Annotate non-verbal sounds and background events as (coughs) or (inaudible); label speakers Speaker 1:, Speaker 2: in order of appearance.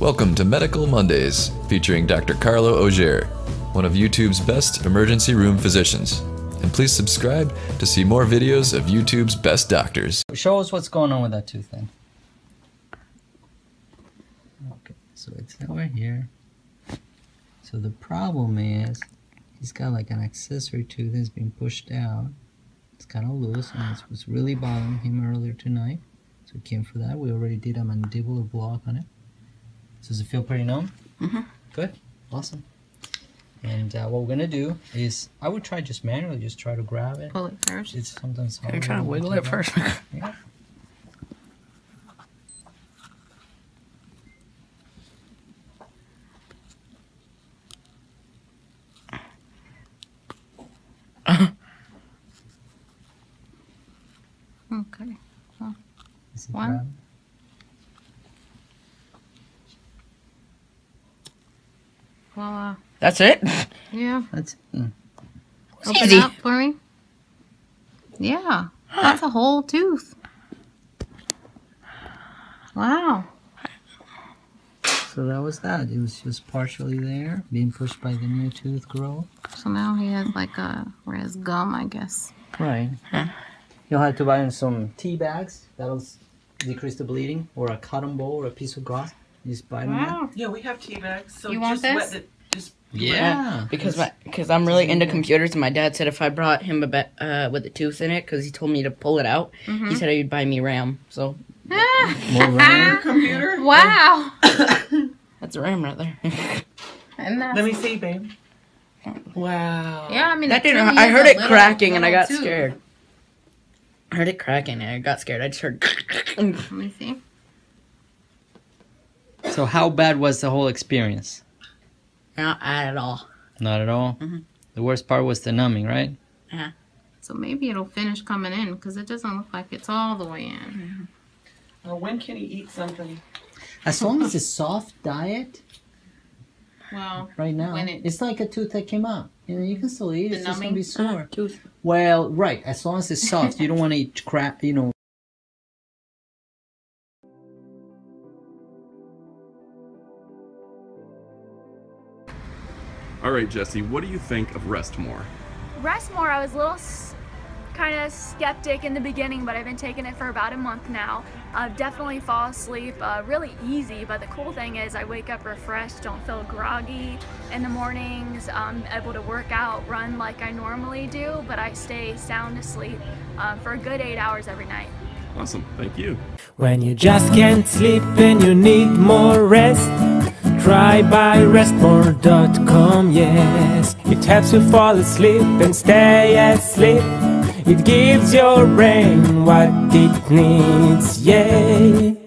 Speaker 1: Welcome to Medical Mondays, featuring Dr. Carlo Oller, one of YouTube's best emergency room physicians. And please subscribe to see more videos of YouTube's best doctors.
Speaker 2: Show us what's going on with that tooth then. Okay, so it's over here. So the problem is he's got like an accessory tooth that's being pushed out. It's kind of loose and it was really bothering him earlier tonight. So we came for that. We already did a mandibular block on it. So does it feel pretty numb?
Speaker 3: Mm-hmm.
Speaker 2: Good. Awesome. And uh, what we're gonna do is, I would try just manually, just try to grab it.
Speaker 3: Pull it first.
Speaker 2: It's sometimes hard.
Speaker 3: You're trying to wiggle it first. (laughs)
Speaker 2: Yeah.
Speaker 3: okay.
Speaker 2: Is it
Speaker 3: One.
Speaker 2: grab?
Speaker 3: Voila.
Speaker 4: That's it?
Speaker 3: Yeah.
Speaker 2: That's mm.
Speaker 3: Open
Speaker 4: easy.
Speaker 3: up for me. Yeah. That's a whole tooth. Wow.
Speaker 2: So that was that. It was just partially there, being pushed by the new tooth growth.
Speaker 3: So now he has like a where his gum, I guess.
Speaker 2: Right. You'll have to buy him some tea bags. That'll decrease the bleeding, or a cotton ball, or a piece of gauze. You just buy them. that.
Speaker 5: Yeah, we have tea bags. So
Speaker 3: You want
Speaker 5: just
Speaker 3: this?
Speaker 5: wet it. Just
Speaker 2: Yeah.
Speaker 4: Because my because I'm really into computers, and my dad said if I brought him a be- uh, with a tooth in it, because he told me to pull it out, he said he'd buy me RAM. So (laughs)
Speaker 2: More RAM.
Speaker 5: computer.
Speaker 3: Wow. (coughs)
Speaker 4: that's RAM right there. (laughs)
Speaker 3: And that's,
Speaker 5: Let me see, babe. Wow.
Speaker 3: yeah, I mean
Speaker 4: that didn't. I heard it
Speaker 3: little-
Speaker 4: cracking, and I got
Speaker 3: tooth.
Speaker 4: scared. I heard it cracking, and I got scared. I just heard.
Speaker 3: Let me see.
Speaker 2: So how bad was the whole experience?
Speaker 4: Not at all.
Speaker 2: Not at all.
Speaker 4: Mhm.
Speaker 2: The worst part was the numbing, right? Yeah.
Speaker 3: So maybe it'll finish coming in because it doesn't look like it's all the way in.
Speaker 5: Uh, when can he eat something?
Speaker 2: As long as it's soft diet,
Speaker 3: Well,
Speaker 2: right now,
Speaker 3: When it-
Speaker 2: it's like a tooth that came out. You know, you can still eat.
Speaker 3: The
Speaker 2: It's just gonna
Speaker 3: numbing?
Speaker 2: be sore.
Speaker 4: Tooth.
Speaker 2: Well, right. As long as it's soft, you don't want to eat crap. You know.
Speaker 6: All right, Jesse, what do you think of Restmore?
Speaker 7: Restmore, I was a little kind of skeptic in the beginning, but I've been taking it for about a month now. Uh, definitely fall asleep uh, really easy, but the cool thing is I wake up refreshed, don't feel groggy in the mornings, I'm able to work out, run like I normally do, but I stay sound asleep uh, for a good eight hours every night.
Speaker 6: Awesome, thank you.
Speaker 8: When you just can't sleep and you need more rest, try byrestmore.com, yes. It helps you fall asleep and stay asleep. It gives your brain what it needs, yeah.